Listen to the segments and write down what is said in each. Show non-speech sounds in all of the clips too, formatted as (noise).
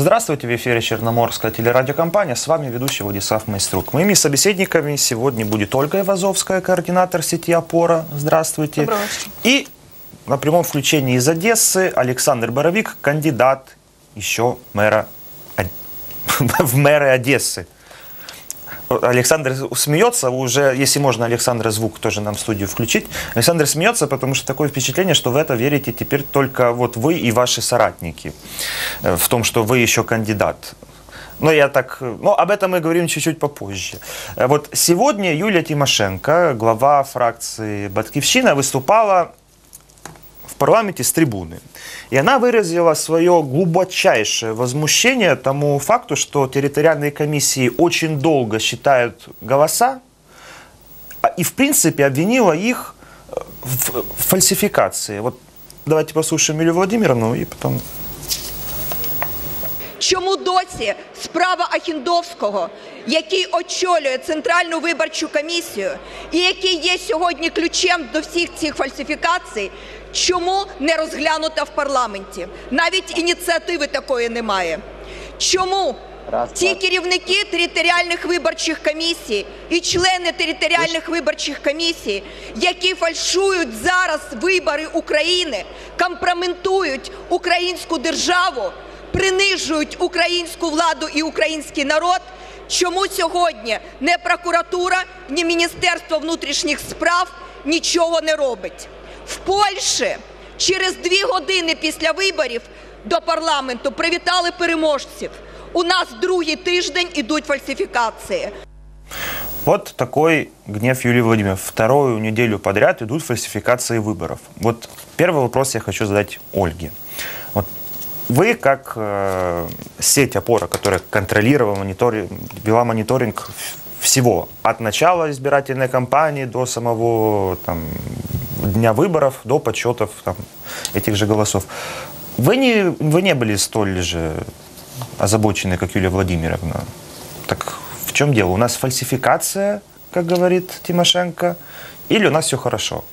Здравствуйте, в эфире Черноморская телерадиокомпания. С вами ведущий Владислав Майструк. Моими собеседниками сегодня будет Ольга Ивазовская, координатор сети «Опора». Здравствуйте. Доброго вечера. И на прямом включении из Одессы Александр Боровик, кандидат еще мэра, (laughs) в мэры Одессы. Александр смеется, уже, если можно, Александра звук тоже нам в студию включить. Александр смеется, потому что такое впечатление, что в это верите теперь только вот вы и ваши соратники. Э, в том, что вы еще кандидат. Но я так, ну, об этом мы говорим чуть-чуть попозже. Э, Вот сегодня Юлия Тимошенко, глава фракции «Батькивщина», выступала в парламенте с трибуны. И она выразила свое глубочайшее возмущение тому факту, что территориальные комиссии очень долго считают голоса, а- и в принципе обвинила их э, в фальсификации. Вот давайте послушаем Юлию Владимировну и потом Чому досі справа Ахіндовського, який очолює Центральну виборчу комісію і який є сьогодні ключем до всіх цих фальсифікацій, чому не розглянута в парламенті? Навіть ініціативи такої немає. Чому ті керівники територіальних виборчих комісій і члени територіальних виборчих комісій, які фальшують зараз вибори України, компрометують українську державу, принижують українську владу і український народ. Чому сьогодні не прокуратура, ні Міністерство внутрішніх справ нічого не робить? В Польщі через дві години після виборів до парламенту привітали переможців. У нас другий тиждень ідуть фальсифікації. Вот такой гнев Юлии Владимировны. Вторую неделю подряд идут фальсификации выборов. Вот первый вопрос я хочу задать Ольге. Вот вы, как э, сеть опора, которая контролировала, монитори- вела мониторинг всего, от начала избирательной кампании до самого там, дня выборов, до подсчетов там, этих же голосов, вы не, вы не были столь же озабочены, как Юлия Владимировна. Так в чем дело? У нас фальсификация, как говорит Тимошенко, или у нас все хорошо?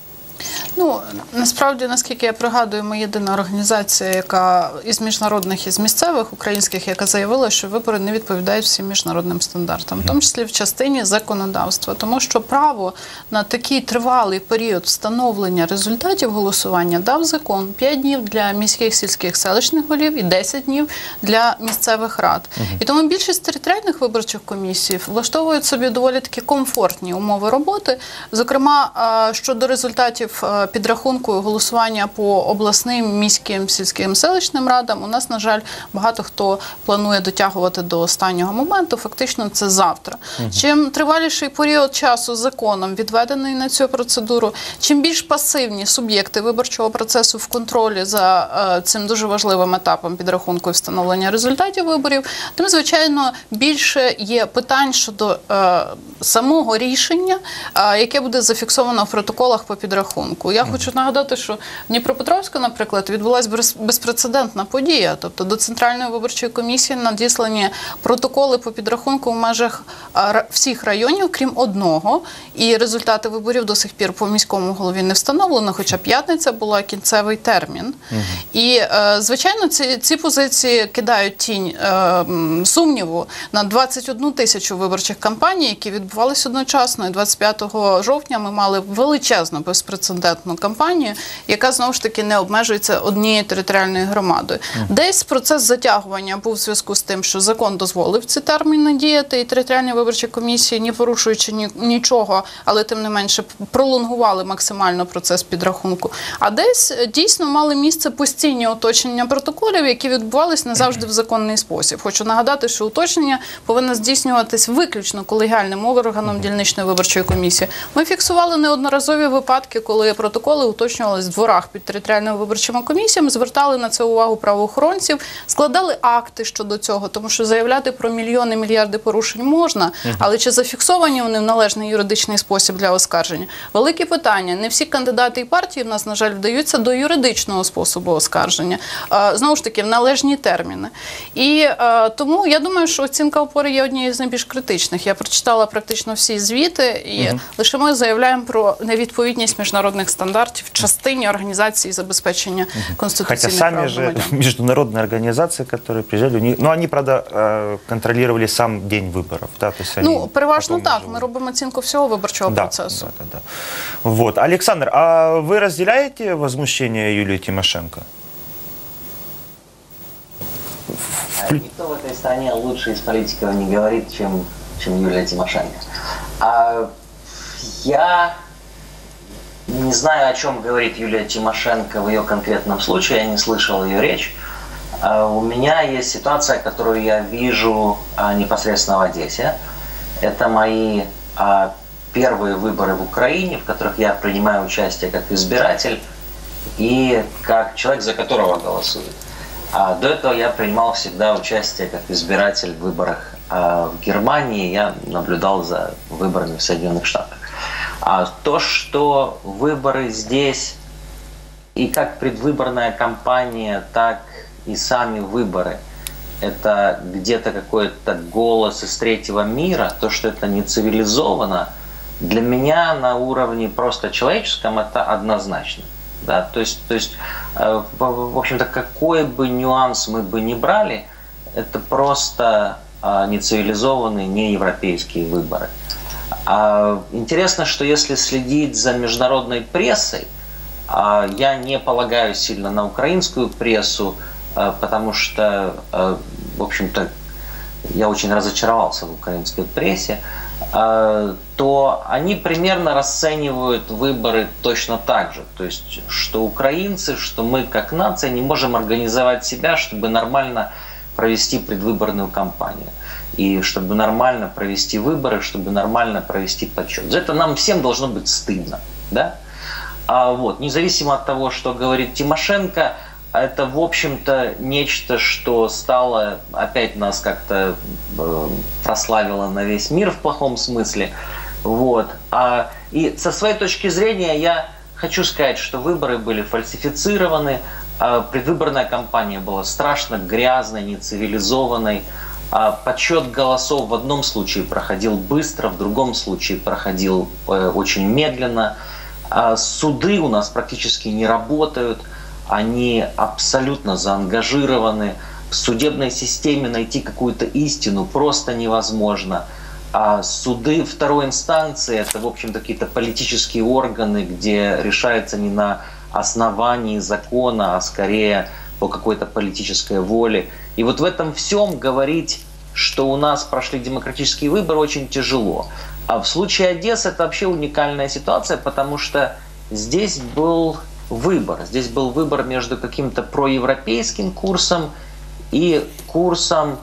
Ну насправді, наскільки я пригадую, ми єдина організація, яка із міжнародних із місцевих українських, яка заявила, що вибори не відповідають всім міжнародним стандартам, в тому числі в частині законодавства, тому що право на такий тривалий період встановлення результатів голосування дав закон 5 днів для міських сільських селищних голів і 10 днів для місцевих рад. І тому більшість територіальних виборчих комісій влаштовують собі доволі такі комфортні умови роботи. Зокрема, щодо результатів е, підрахунку голосування по обласним міським сільським селищним радам, у нас, на жаль, багато хто планує дотягувати до останнього моменту. Фактично, це завтра. Чим триваліший період часу законом відведений на цю процедуру, чим більш пасивні суб'єкти виборчого процесу в контролі за е, цим дуже важливим етапом підрахунку і встановлення результатів виборів, тим звичайно більше є питань щодо е, самого рішення, яке буде зафіксовано в протоколах по підрахунку. Я хочу нагадати, що в Дніпропетровську, наприклад, відбулася без- безпрецедентна подія. Тобто до центральної виборчої комісії надіслані протоколи по підрахунку в межах всіх районів, крім одного. І результати виборів до сих пір по міському голові не встановлено, хоча п'ятниця була кінцевий термін. І е, звичайно, ці, ці позиції кидають тінь е, сумніву на 21 тисячу виборчих кампаній, які відбувалися одночасно. І 25 жовтня ми мали величезну безпрецедентну кампанію, яка знову ж таки не обмежується однією територіальною громадою. Десь процес затягування був в зв'язку з тим, що закон дозволив ці терміни діяти, і територіальні виборчі комісії, не порушуючи ні, нічого, але тим не менше пролонгували максимально процес підрахунку. А десь е, дійсно мали місце постійні уточнення протоколів, які відбувалися не завжди в законний спосіб. Хочу нагадати, що уточнення повинно здійснюватись виключно колегіальним органом дільничної виборчої комісії. Ми фіксували неодноразові випадки, коли протоколи уточнювалися в дворах під територіальними виборчими комісіями, звертали на це увагу правоохоронців, складали акти щодо цього, тому що заявляти про мільйони мільярди порушень можна, але чи зафіксовані вони в належний юридичний спосіб для оскарження? Велике питання. Не всі кандидати і партії в нас, на жаль, вдаються до юридичного способу оскарження. Знову ж таки, в належні терміни. І тому я думаю, що оцінка опори є однією з найбільш критичних. Я прочитала практично всі звіти, і лише ми заявляємо про невідповідність міжнародних стандартів. стандартів в частині організації і забезпечення Хотя конституційних сами прав же громадян. международные организации, которые приезжали, у них- ну, они, правда, э, контролировали сам день выборов. Да, то есть Ну, они переважно потом так. уже- Ми робимо оцінку всього виборчого да, процесу. Да, да, да. Вот. Александр, а вы разделяете возмущение Юлии Тимошенко? А Никто в этой стране лучше из политиков не говорит, чем, чем Юлия Тимошенко. А я не знаю, о чем говорит Юлия Тимошенко в ее конкретном случае, я не слышал ее речь. А У меня есть ситуация, которую я вижу а, непосредственно в Одессе. Это мои а, первые выборы в Украине, в которых я принимаю участие как избиратель и как человек, за которого голосуют. А до этого я принимал всегда участие как избиратель в выборах а, в Германии. Я наблюдал за выборами в Соединенных Штатах. А то, что выборы здесь и как предвыборная кампания, так и сами выборы – это где-то какой-то голос из третьего мира, то, что это не цивилизовано, для меня на уровне просто человеческом это однозначно. Да? То есть, то есть э, в общем-то, какой бы нюанс мы бы ни брали, это просто э, нецивилизованные, неевропейские выборы. А интересно, что если следить за международной прессой, а, я не полагаю сильно на украинскую прессу, а, потому что, а, в общем-то, я очень разочаровался в украинской прессе, а, то они примерно расценивают выборы точно так же. То есть, что украинцы, что мы как нация не можем организовать себя, чтобы нормально провести предвыборную кампанию. И чтобы нормально провести выборы, чтобы нормально провести подсчет. За это нам всем должно быть стыдно. Да? А вот, независимо от того, что говорит Тимошенко, это, в общем-то, нечто, что стало, опять нас как-то э, прославило на весь мир в плохом смысле. Вот. А, и со своей точки зрения я хочу сказать, что выборы были фальсифицированы, а предвыборная кампания была страшно грязной, нецивилизованной. А подсчет голосов в одном случае проходил быстро, в другом случае проходил э, очень медленно. А суды у нас практически не работают, они абсолютно заангажированы. В судебной системе найти какую-то истину просто невозможно. А суды второй инстанции – это, в общем, какие-то политические органы, где решается не на основании закона, а скорее по какой-то политической воле. И вот в этом всем говорить, что у нас прошли демократические выборы, очень тяжело. А в случае Одессы это вообще уникальная ситуация, потому что здесь был выбор. Здесь был выбор между каким-то проевропейским курсом и курсом,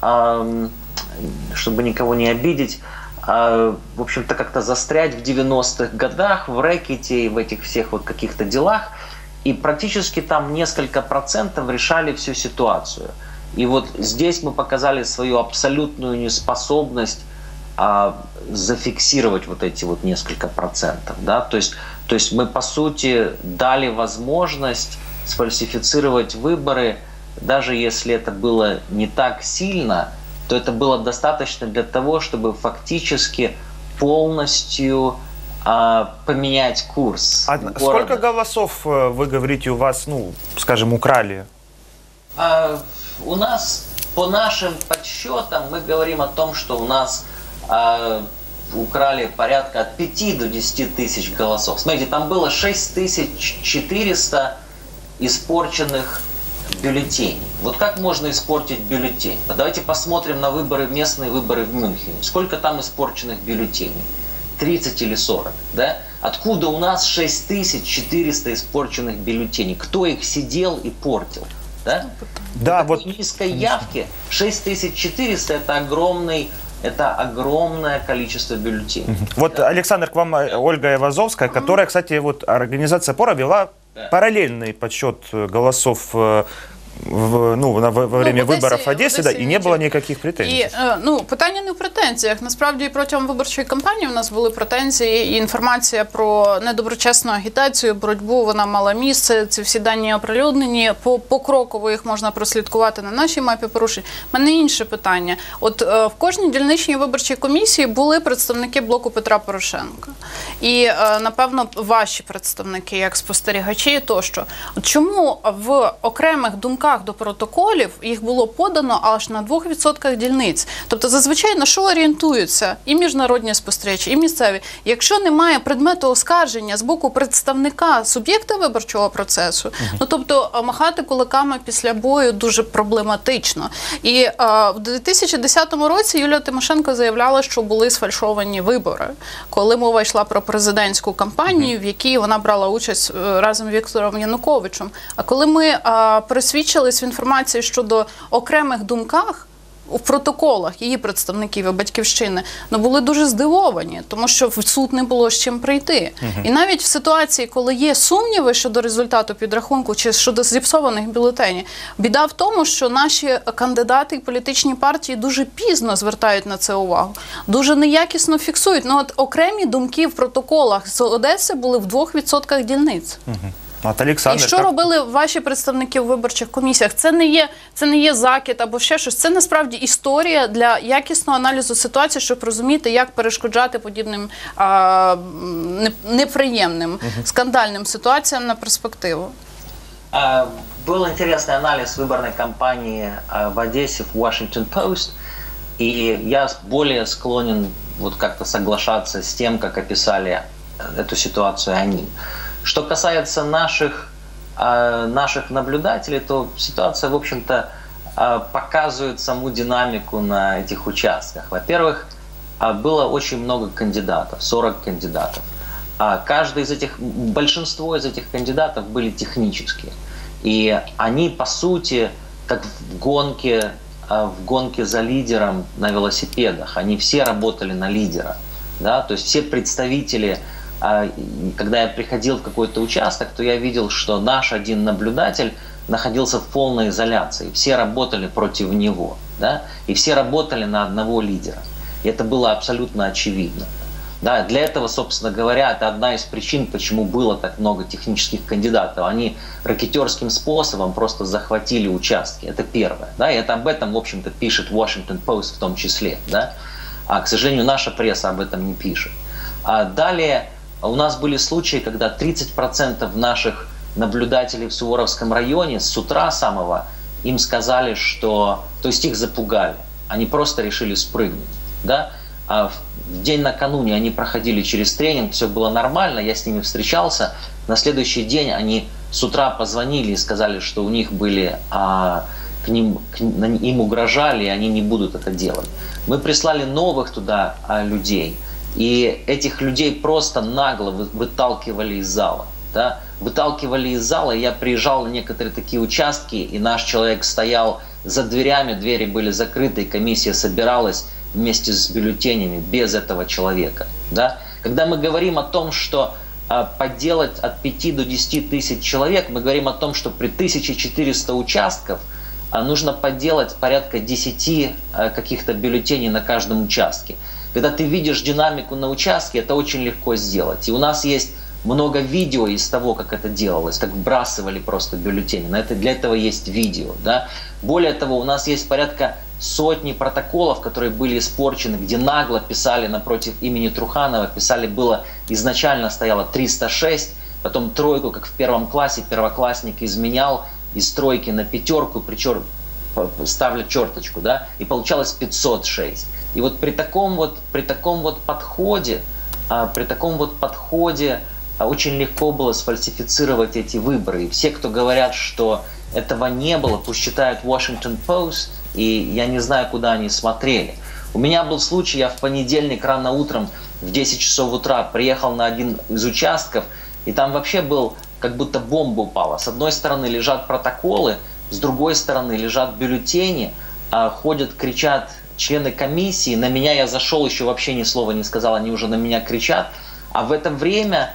чтобы никого не обидеть, э, в общем-то, как-то застрять в 90-х годах в рэкете и в этих всех вот каких-то делах. И практически там несколько процентов решали всю ситуацию. И вот здесь мы показали свою абсолютную неспособность а, зафиксировать вот эти вот несколько процентов. Да? То, есть, то есть мы, по сути, дали возможность сфальсифицировать выборы, даже если это было не так сильно, то это было достаточно для того, чтобы фактически полностью поменять курс. А города. сколько голосов, э, вы говорите, у вас, ну, скажем, украли? А, у нас, по нашим подсчетам, мы говорим о том, что у нас а, украли порядка от 5 до 10 тысяч голосов. Смотрите, там было 6400 испорченных бюллетеней. Вот как можно испортить бюллетень? А Давайте посмотрим на выборы, местные выборы в Мюнхене. Сколько там испорченных бюллетеней? 30 или 40, да? Откуда у нас 6400 испорченных бюллетеней? Кто их сидел и портил? Да? Да, При вот низкой явке 6400 это огромный это огромное количество бюллетеней. Вот, Александр, к вам э, Ольга Ивазовская, которая, кстати, вот организация Пора вела Да. параллельный подсчет э, голосов э, в, ну, на, во во время в Одесі- выборов в Одессы, да, Одесі и не было нічого. никаких претензий. І е, ну питання не в претензіях. Насправді протягом виборчої кампанії у нас були претензії, і інформація про недоброчесну агітацію, боротьбу вона мала місце. Ці всі дані оприлюднені. По покроково їх можна прослідкувати на нашій мапі порушень. У Мене інше питання. От е, в кожній дільничній виборчій комісії були представники блоку Петра Порошенка, і е, напевно ваші представники, як спостерігачі, тощо. От Чому в окремих думках до протоколів їх було подано аж на 2% дільниць? Тобто, зазвичай на що орієнтуються і міжнародні спостерігачі, і місцеві. Якщо немає предмету оскарження з боку представника суб'єкта виборчого процесу, ну тобто махати кулаками після бою дуже проблематично. І а, в 2010 році Юлія Тимошенко заявляла, що були сфальшовані вибори, коли мова йшла про президентську кампанію, в якій вона брала участь е, разом з Віктором Януковичем. А коли ми а, пересвідчились в інформації щодо окремих думках. У протоколах її представників і батьківщини ну були дуже здивовані, тому що в суд не було з чим прийти. І навіть в ситуації, коли є сумніви щодо результату підрахунку чи щодо зіпсованих бюлетенів, біда в тому, що наші кандидати і політичні партії дуже пізно звертають на це увагу, дуже неякісно фіксують. Ну от окремі думки в протоколах з Одеси були в 2% дільниць. От Александр, І що как- робили ваші представники в виборчих комісіях? Це не є це не є закид або ще щось. Це насправді історія для якісного аналізу ситуації, щоб розуміти, як перешкоджати подібним а, м, не- неприємним скандальним ситуаціям на перспективу. А, Был интересный анализ выборной кампании а, в Одессе в Washington Post, и я более склонен вот как-то соглашаться с тем, как описали э, эту ситуацию они. Что касается наших, а, наших наблюдателей, то ситуация, в общем-то, а, показывает саму динамику на этих участках. Во-первых, а, было очень много кандидатов, 40 кандидатов. А каждый из этих, большинство из этих кандидатов были технические. И они, по сути, как в гонке, в гонке за лидером на велосипедах, они все работали на лидера. Да? То есть все представители, когда я приходил в какой-то участок, то я видел, что наш один наблюдатель находился в полной изоляции. Все работали против него. Да? И все работали на одного лидера. И это было абсолютно очевидно. Да, для этого, собственно говоря, это одна из причин, почему было так много технических кандидатов. Они ракетерским способом просто захватили участки. Это первое. Да, и это об этом, в общем-то, пишет Washington Post в том числе. Да? А, к сожалению, наша пресса об этом не пишет. А далее у нас были случаи, когда 30% наших наблюдателей в Суворовском районе с утра самого им сказали, что... То есть их запугали. Они просто решили спрыгнуть. Да? А в день накануне они проходили через тренинг, все было нормально, я с ними встречался. На следующий день они с утра позвонили и сказали, что у них были, а, к ним, к- им угрожали, и они не будут это делать. Мы прислали новых туда а, людей, и этих людей просто нагло вы- выталкивали из зала. Да? Выталкивали из зала, и я приезжал на некоторые такие участки, и наш человек стоял за дверями, двери были закрыты, и комиссия собиралась вместе с бюллетенями без этого человека. Да? Когда мы говорим о том, что а, подделать от 5 до 10 тысяч человек, мы говорим о том, что при 1400 участков а, нужно подделать порядка 10 а, каких-то бюллетеней на каждом участке. Когда ты видишь динамику на участке, это очень легко сделать. И у нас есть много видео из того, как это делалось, как вбрасывали просто бюллетени. На это, для этого есть видео. Да? Более того, у нас есть порядка сотни протоколов, которые были испорчены, где нагло писали напротив имени Труханова, писали было, изначально стояло 306, потом тройку, как в первом классе, первоклассник изменял из тройки на пятерку, причем ставля черточку, да, и получалось 506. И вот при таком вот, при таком вот подходе, а, при таком вот подходе а, очень легко было сфальсифицировать эти выборы. И все, кто говорят, что этого не было, пусть читают Washington Post, и я не знаю, куда они смотрели. У меня был случай, я в понедельник рано утром в 10 часов утра приехал на один из участков, и там вообще был, как будто бомба упала. С одной стороны лежат протоколы, с другой стороны лежат бюллетени, а, ходят, кричат члены комиссии. На меня я зашел, еще вообще ни слова не сказал, они уже на меня кричат. А в это время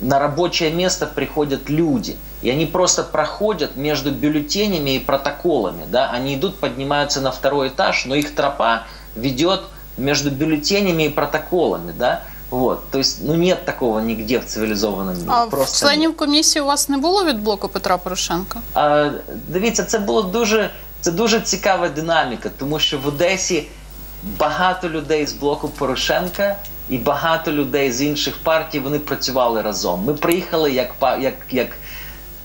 на рабочее место приходят люди, и они просто проходят между бюллетенями и протоколами, да, они идут, поднимаются на второй этаж, но их тропа ведет между бюллетенями и протоколами, да, вот, то есть, ну нет такого нигде в цивілізованому мірі. А Просто членів комісії у вас не було від блоку Петра Порошенка? А, дивіться, це було дуже, це дуже цікава динаміка, тому що в Одесі багато людей з блоку Порошенка і багато людей з інших партій вони працювали разом. Ми приїхали як, як, як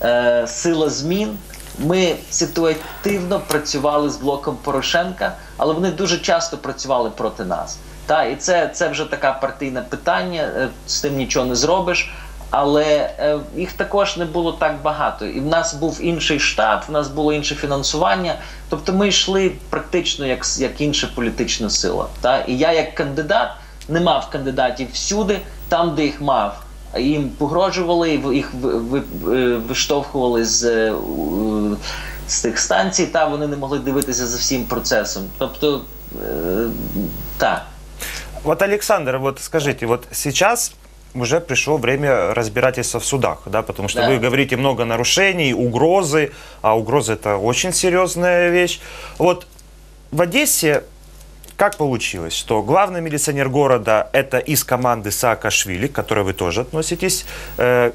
е, сила змін. Ми ситуативно працювали з блоком Порошенка, але вони дуже часто працювали проти нас. Та, і це, це вже таке партійне питання, е, з тим нічого не зробиш. Але е, їх також не було так багато. І в нас був інший штаб, в нас було інше фінансування. Тобто ми йшли практично як, як інша політична сила. Та? І я, як кандидат, не мав кандидатів всюди, там, де їх мав. Їм погрожували, їх е, виштовхували з, е, з тих станцій, та вони не могли дивитися за всім процесом. Тобто, так. Вот, Александр, вот скажите, вот сейчас уже пришло время разбирательства в судах, да, потому что Да. вы говорите много нарушений, угрозы, а угрозы это очень серьезная вещь. Вот в Одессе как получилось, что главный милиционер города это из команды Саакашвили, к которой вы тоже относитесь, э,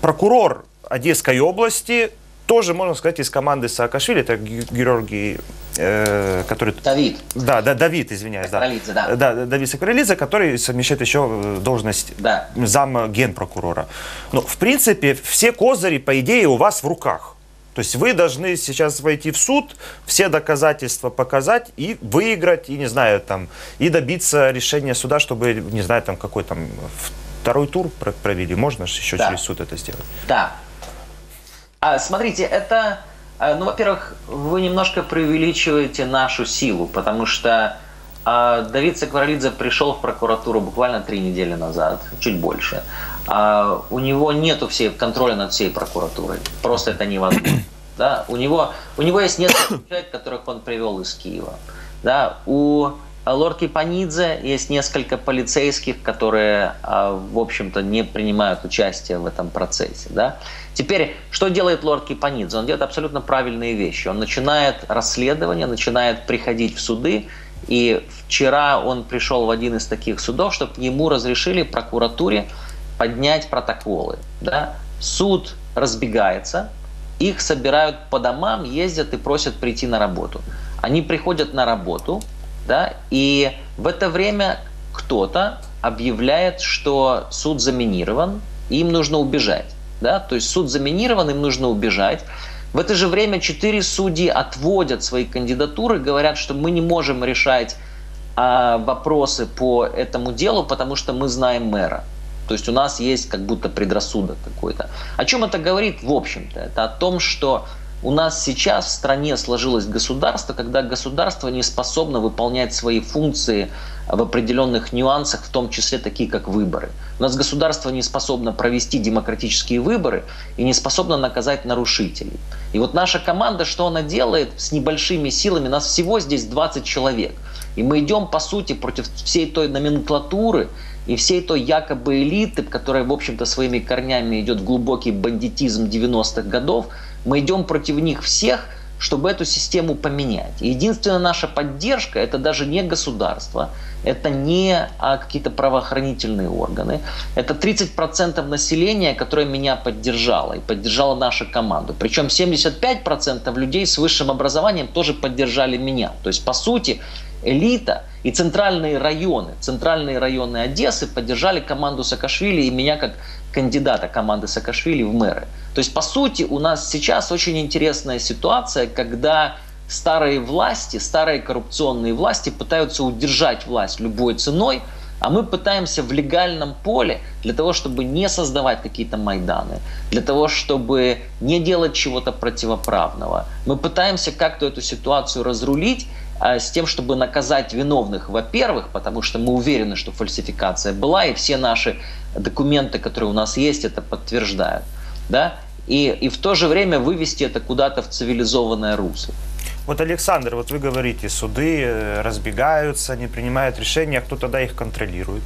прокурор Одесской области тоже, можно сказать, из команды Саакашвили, это Ге- Георгий, э, который Давид. да, да, Давид, извиняюсь, да. Сакаралидзе, да. Да, Давид Сакаралидзе, который совмещает еще э, должность Да. зам генпрокурора. Ну, в принципе, все козыри, по идее, у вас в руках. То есть вы должны сейчас войти в суд, все доказательства показать и выиграть, и не знаю, там, и добиться решения суда, чтобы, не знаю, там, какой там второй тур про- провели. Можно же еще Да. через суд это сделать. Да. А, смотрите, это, а, ну, во-первых, вы немножко преувеличиваете нашу силу, потому что а, Давид Сакваралидзе пришел в прокуратуру буквально три недели назад, чуть больше. А, у него нету всей, контроля над всей прокуратурой. Просто это невозможно. Да? У, него, у него есть несколько человек, которых он привел из Киева. Да? У Лорки Панидзе есть несколько полицейских, которые, а, в общем-то, не принимают участие в этом процессе. Да? Теперь, что делает лорд Кипанидзе? Он делает абсолютно правильные вещи. Он начинает расследование, начинает приходить в суды, и вчера он пришел в один из таких судов, чтобы ему разрешили прокуратуре поднять протоколы. Да? Суд разбегается, их собирают по домам, ездят и просят прийти на работу. Они приходят на работу, да, и в это время кто-то объявляет, что суд заминирован, и им нужно убежать. Да? То есть суд заминирован, им нужно убежать. В это же время четыре судьи отводят свои кандидатуры, говорят, что мы не можем решать а, вопросы по этому делу, потому что мы знаем мэра. То есть у нас есть как будто предрассудок какой-то. О чем это говорит в общем-то? Это о том, что у нас сейчас в стране сложилось государство, когда государство не способно выполнять свои функции в определенных нюансах, в том числе такие как выборы. У нас государство не способно провести демократические выборы и не способно наказать нарушителей. И вот наша команда, что она делает с небольшими силами, нас всего здесь 20 человек. И мы идем, по сути, против всей той номенклатуры и всей той якобы элиты, которая, в общем-то, своими корнями идет в глубокий бандитизм 90-х годов. Мы идем против них всех, чтобы эту систему поменять. Единственная наша поддержка – это даже не государство, это не а, какие-то правоохранительные органы, это 30% населения, которое меня поддержало и поддержала наша команда. Причем 75% людей с высшим образованием тоже поддержали меня. То есть, по сути, элита и центральные районы, центральные районы Одессы поддержали команду Саакашвили и меня как кандидата команды Саакашвили в мэры. То есть, по сути, у нас сейчас очень интересная ситуация, когда старые власти, старые коррупционные власти пытаются удержать власть любой ценой, а мы пытаемся в легальном поле для того, чтобы не создавать какие-то майданы, для того, чтобы не делать чего-то противоправного. Мы пытаемся как-то эту ситуацию разрулить с тем, чтобы наказать виновных, во-первых, потому что мы уверены, что фальсификация была, и все наши документы, которые у нас есть, это подтверждают. Да? И, и в то же время вывести это куда-то в цивилизованное русло. Вот, Александр, вот вы говорите, суды э, разбегаются, не принимают решения, а кто тогда их контролирует?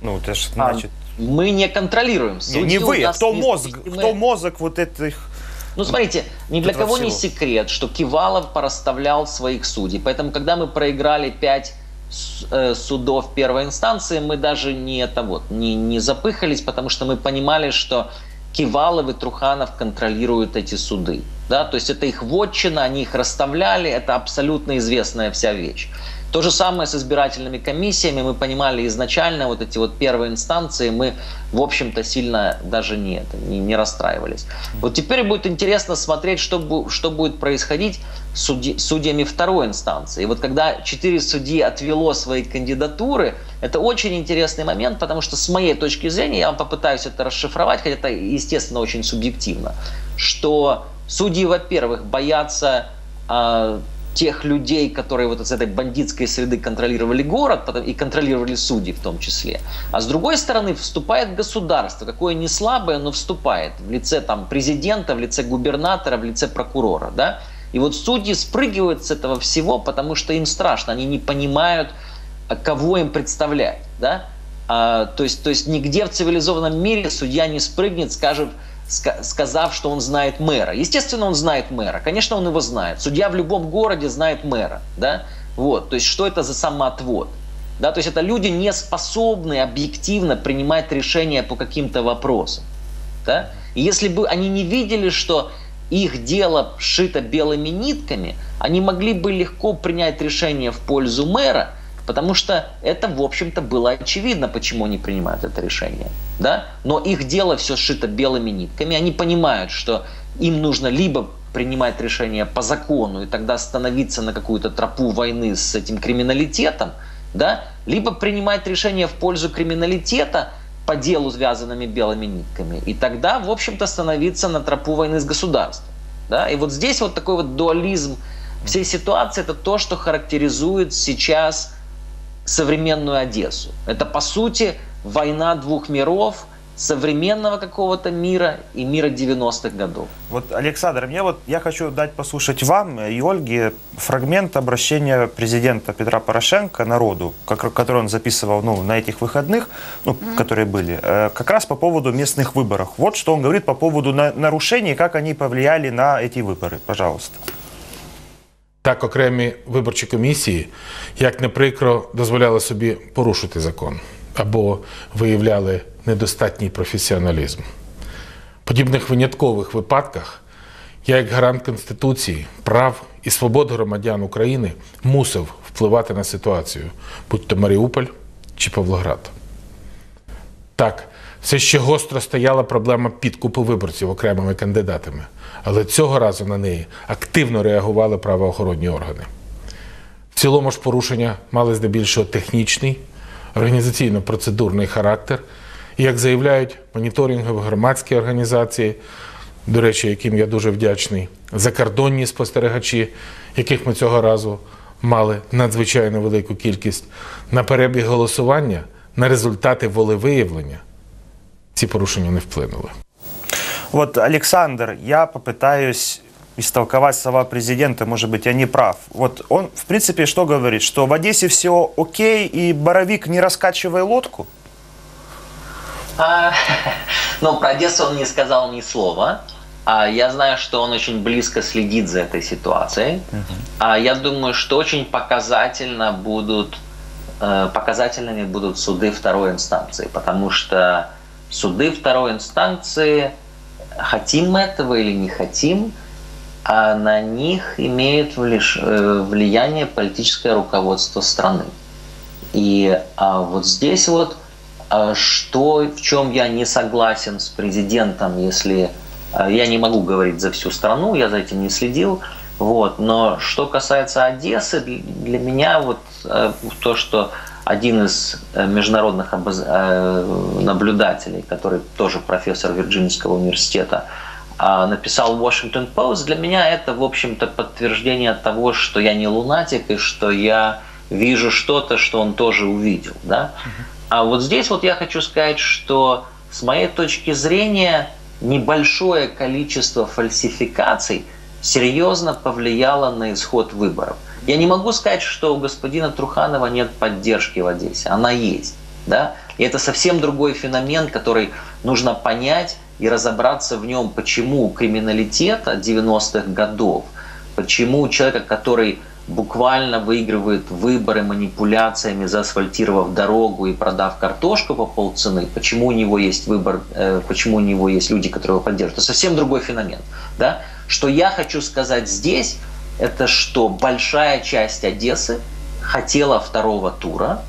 Ну, это ж, А, значит, мы не контролируем. Не, не вы, а кто мозг, кто мозг вот этих ну, смотрите, ни для кого всего. не секрет, что Кивалов пораставлял своих судей. Поэтому, когда мы проиграли пять э, судов первой инстанции, мы даже не, это вот, не, не запыхались, потому что мы понимали, что Кивалов и Труханов контролируют эти суды. Да? То есть это их вотчина, они их расставляли, это абсолютно известная вся вещь. То же самое с избирательными комиссиями. Мы понимали изначально вот эти вот первые инстанции, мы, в общем-то, сильно даже не, это, не, не расстраивались. Вот теперь будет интересно смотреть, что, что будет происходить с судьями второй инстанции. И вот когда четыре судьи отвело свои кандидатуры, это очень интересный момент, потому что с моей точки зрения, я вам попытаюсь это расшифровать, хотя это, естественно, очень субъективно, что судьи, во-первых, боятся а, тех людей, которые вот из этой бандитской среды контролировали город и контролировали судьи в том числе. А с другой стороны вступает государство, какое не слабое, но вступает в лице там, президента, в лице губернатора, в лице прокурора. Да? И вот судьи спрыгивают с этого всего, потому что им страшно, они не понимают, а кого им представлять. Да? А, то, есть, то есть нигде в цивилизованном мире судья не спрыгнет, скажет, сказав, что он знает мэра. Естественно, он знает мэра. Конечно, он его знает. Судья в любом городе знает мэра. Да? Вот. То есть, что это за самоотвод? Да? То есть, это люди не способны объективно принимать решения по каким-то вопросам. Да? И если бы они не видели, что их дело шито белыми нитками, они могли бы легко принять решение в пользу мэра – Потому что это, в общем-то, было очевидно, почему они принимают это решение. Да? Но их дело все сшито белыми нитками. Они понимают, что им нужно либо принимать решение по закону и тогда становиться на какую-то тропу войны с этим криминалитетом, да? либо принимать решение в пользу криминалитета по делу, связанными белыми нитками, и тогда, в общем-то, становиться на тропу войны с государством. Да? И вот здесь вот такой вот дуализм всей ситуации, это то, что характеризует сейчас современную Одессу. Это, по сути, война двух миров, современного какого-то мира и мира 90-х годов. Вот, Александр, мне вот, я хочу дать послушать вам и Ольге фрагмент обращения президента Петра Порошенко народу, как, который он записывал ну, на этих выходных, ну, mm-hmm. которые были, э, как раз по поводу местных выборов. Вот что он говорит по поводу на, нарушений, как они повлияли на эти выборы. Пожалуйста. Так, окремі виборчі комісії, як не прикро, дозволяли собі порушити закон або виявляли недостатній професіоналізм. В подібних виняткових випадках я, як гарант Конституції, прав і свобод громадян України, мусив впливати на ситуацію, будь то Маріуполь чи Павлоград. Так, все ще гостро стояла проблема підкупу виборців окремими кандидатами але цього разу на неї активно реагували правоохоронні органи. В цілому ж порушення мали здебільшого технічний, організаційно-процедурний характер. І як заявляють моніторингові громадські організації, до речі, яким я дуже вдячний, закордонні спостерігачі, яких ми цього разу мали надзвичайно велику кількість, на перебіг голосування, на результати волевиявлення, ці порушення не вплинули. Вот, Александр, я попытаюсь истолковать слова президента, может быть, я не прав. Вот он, в принципе, что говорит? Что в Одессе все окей, и Боровик не раскачивай лодку? А, (laughs) ну, про Одессу он не сказал ни слова. А я знаю, что он очень близко следит за этой ситуацией. А я думаю, что очень показательно будут, э, показательными будут суды второй инстанции, потому что суды второй инстанции – хотим мы этого или не хотим, а на них имеет э, влияние политическое руководство страны. И а вот здесь вот а что, в чем я не согласен с президентом, если а, я не могу говорить за всю страну, я за этим не следил, вот. Но что касается Одессы, для меня вот э, то, что один из э, международных э, наблюдателей, который тоже профессор Вирджинского университета, а, написал Washington Post, для меня это, в общем-то, подтверждение того, что я не лунатик и что я вижу что-то, что он тоже увидел. Да? А вот здесь вот я хочу сказать, что с моей точки зрения небольшое количество фальсификаций серьезно повлияло на исход выборов. Я не могу сказать, что у господина Труханова нет поддержки в Одессе. Она есть. Да? И это совсем другой феномен, который нужно понять и разобраться в нем, почему криминалитет от 90-х годов, почему человека, который буквально выигрывает выборы манипуляциями, заасфальтировав дорогу и продав картошку по полцены, почему у него есть выбор, э, почему у него есть люди, которые его поддерживают. Это совсем другой феномен. Да? Что я хочу сказать здесь, это что большая часть Одессы хотела второго тура,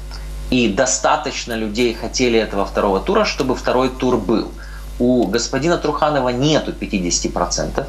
и достаточно людей хотели этого второго тура, чтобы второй тур был. У господина Труханова нету 50%.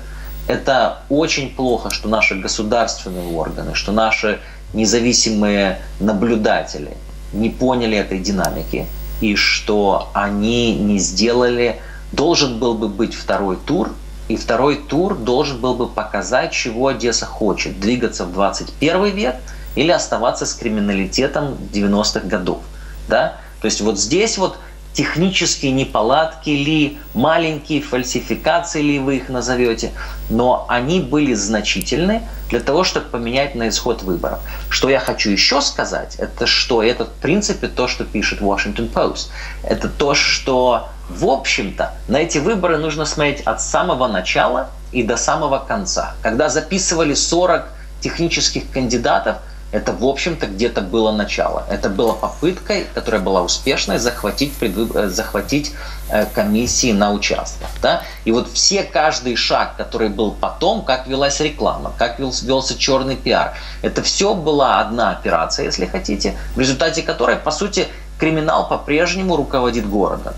Это очень плохо, что наши государственные органы, что наши независимые наблюдатели не поняли этой динамики и что они не сделали... Должен был бы быть второй тур, и второй тур должен был бы показать, чего Одесса хочет. Двигаться в 21 век или оставаться с криминалитетом 90-х годов. Да? То есть вот здесь вот технические неполадки ли, маленькие фальсификации ли вы их назовете, но они были значительны для того, чтобы поменять на исход выборов. Что я хочу еще сказать, это что это в принципе то, что пишет Washington Post. Это то, что в общем-то на эти выборы нужно смотреть от самого начала и до самого конца. Когда записывали 40 технических кандидатов, это, в общем-то, где-то было начало. Это была попыткой, которая была успешной, захватить, предвыб... Э, захватить э, комиссии на участках. Да? И вот все, каждый шаг, который был потом, как велась реклама, как велся черный пиар, это все была одна операция, если хотите, в результате которой, по сути, криминал по-прежнему руководит городом.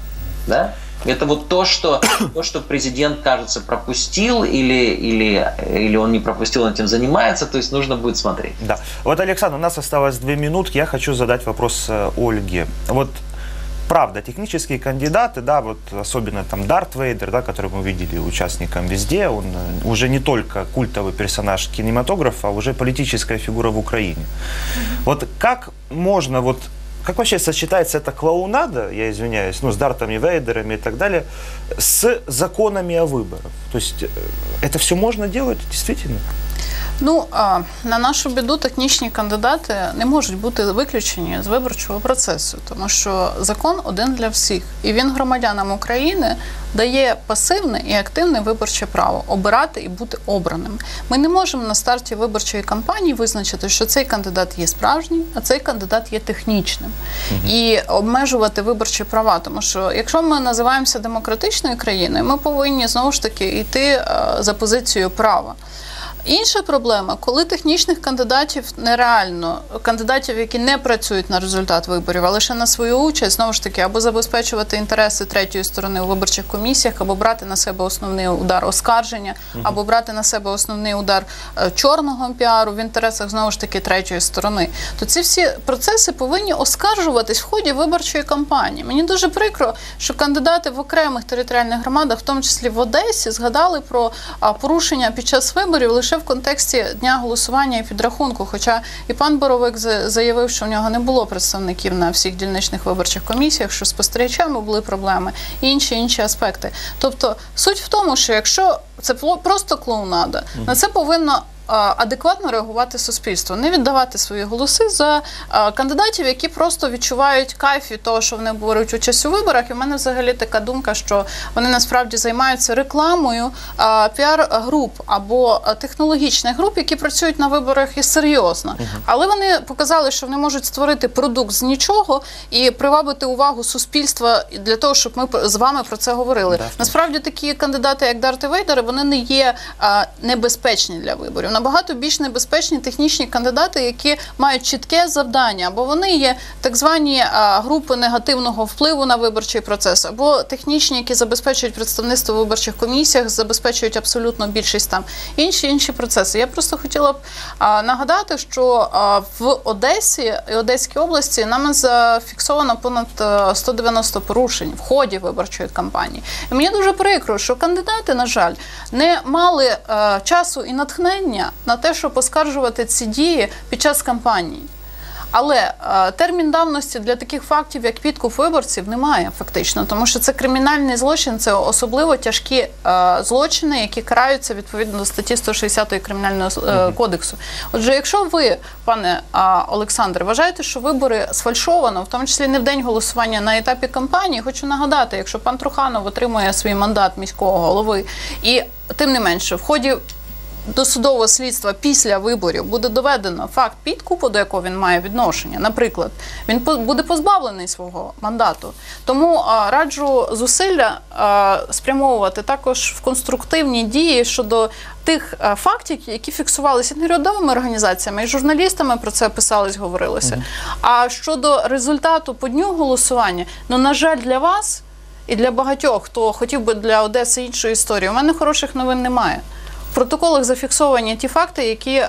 Да? Это вот то, что, (coughs) то, что президент, кажется, пропустил или, или, или он не пропустил, он этим занимается, то есть нужно будет смотреть. Да. Вот, Александр, у нас осталось две минутки, я хочу задать вопрос э, Ольге. Вот правда, технические кандидаты, да, вот особенно там Дарт Вейдер, да, который мы видели участником везде, он э, уже не только культовый персонаж кинематографа, а уже политическая фигура в Украине. Вот как можно вот как вообще сочетается эта клоунада, я извиняюсь, ну, с Дартами, Вейдерами и так далее, с законами о выборах? То есть э, это все можно делать действительно? Ну на нашу біду технічні кандидати не можуть бути виключені з виборчого процесу, тому що закон один для всіх, і він громадянам України дає пасивне і активне виборче право обирати і бути обраним. Ми не можемо на старті виборчої кампанії визначити, що цей кандидат є справжній, а цей кандидат є технічним, угу. і обмежувати виборчі права. Тому що якщо ми називаємося демократичною країною, ми повинні знову ж таки йти за позицією права. Інша проблема, коли технічних кандидатів нереально, кандидатів, які не працюють на результат виборів, а лише на свою участь, знову ж таки, або забезпечувати інтереси третьої сторони у виборчих комісіях, або брати на себе основний удар оскарження, або брати на себе основний удар е, чорного піару в інтересах знову ж таки третьої сторони, то ці всі процеси повинні оскаржуватись в ході виборчої кампанії. Мені дуже прикро, що кандидати в окремих територіальних громадах, в тому числі в Одесі, згадали про порушення під час виборів лише лише в контексті дня голосування і підрахунку. Хоча і пан Боровик заявив, що в нього не було представників на всіх дільничних виборчих комісіях, що спостерігачами були проблеми і інші інші аспекти. Тобто суть в тому, що якщо це просто клоунада, на це повинно адекватно реагувати суспільство, не віддавати свої голоси за кандидатів, які просто відчувають кайф від того, що вони беруть участь у виборах. І в мене взагалі така думка, що вони насправді займаються рекламою піар-груп або технологічних груп, які працюють на виборах і серйозно. Але вони показали, що вони можуть створити продукт з нічого і привабити увагу суспільства для того, щоб ми з вами про це говорили. Насправді такі кандидати, як Дарти Вейдери, вони не є небезпечні для виборів набагато більш небезпечні технічні кандидати, які мають чітке завдання, або вони є так звані групи негативного впливу на виборчий процес, або технічні, які забезпечують представництво в виборчих комісіях, забезпечують абсолютно більшість там інші інші процеси. Я просто хотіла б нагадати, що в Одесі і Одеській області нами зафіксовано понад 190 порушень в ході виборчої кампанії. І мені дуже прикро, що кандидати, на жаль, не мали часу і натхнення на те, щоб оскаржувати ці дії під час кампанії. Але е, термін давності для таких фактів, як підкуп виборців, немає фактично, тому що це кримінальний злочин, це особливо тяжкі е, злочини, які караються відповідно до статті 160 кримінального е, кодексу. Отже, якщо ви, пане Олександре, вважаєте, що вибори сфальшовано, в тому числі не в день голосування на етапі кампанії, хочу нагадати, якщо пан Труханов отримує свій мандат міського голови, і тим не менше, в ході досудового слідства після виборів буде доведено факт підкупу, до якого він має відношення. Наприклад, він буде позбавлений свого мандату. Тому раджу зусилля спрямовувати також в конструктивні дії щодо тих фактів, які фіксувалися неурядовими організаціями і журналістами про це писалось, говорилося. А щодо результату по дню голосування, ну на жаль, для вас. І для багатьох, хто хотів би для Одеси іншої історії, у мене хороших новин немає. В протоколах зафіксовані ті факти, які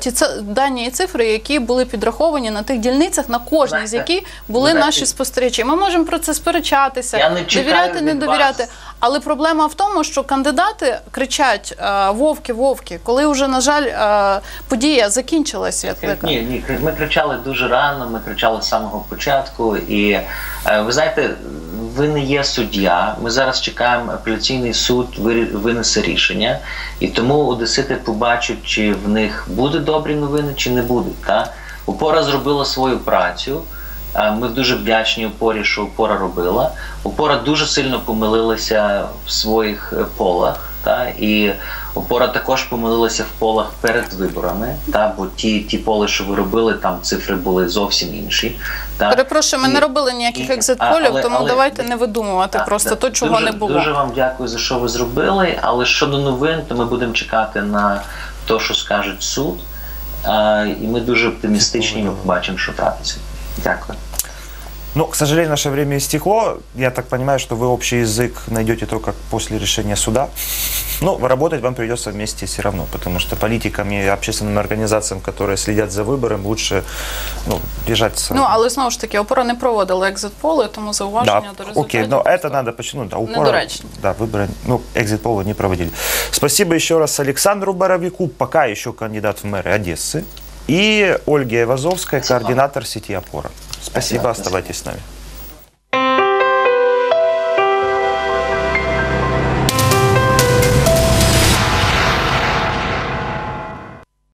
ті дані і цифри, які були підраховані на тих дільницях, на кожній з яких були наші спостерігачі. Ми можемо про це сперечатися, довіряти, не довіряти. Але проблема в тому, що кандидати кричать вовки, вовки, коли вже на жаль подія закінчилася. Як ви. Ні, ні, ми кричали дуже рано, ми кричали з самого початку. І е, ви знаєте, ви не є суддя. Ми зараз чекаємо апеляційний суд винесе рішення, і тому одесити побачать, чи в них буде добрі новини, чи не буде. Та? Опора зробила свою працю. Е, Ми дуже вдячні опорі, що опора робила. Опора дуже сильно помилилася в своїх е, полах. Та? І опора також помилилася в полах перед виборами. Та? Бо ті, ті поли, що ви робили, там цифри були зовсім інші. Та? Перепрошую, ми І- не робили ніяких екзит-полів, тому але- давайте не видумувати Так, просто так. то, чого дуже, не було. Дуже вам дякую за що ви зробили. Але щодо новин, то ми будемо чекати на те, що скажуть суд. А, і ми дуже оптимістичні, ми побачимо, що трапиться. Дякую. Ну, к сожалению, наше время истекло. Я так понимаю, что вы общий язык найдете только после решения суда. Но работать вам придется вместе все равно, потому что политикам и общественным организациям, которые следят за выбором, лучше ну, держаться. Ну, але знову ж таки, опора не проводила екзит-поли, тому зауваження да, до результатів. окей, но это надо почему? Да, упора, Недоречно. да, выборы, ну, экзит пола не проводили. Спасибо еще раз Александру Боровику, пока еще кандидат в мэры Одессы, и Ольге Айвазовской, координатор сети «Опора». Спасибо, оставайтесь с нами.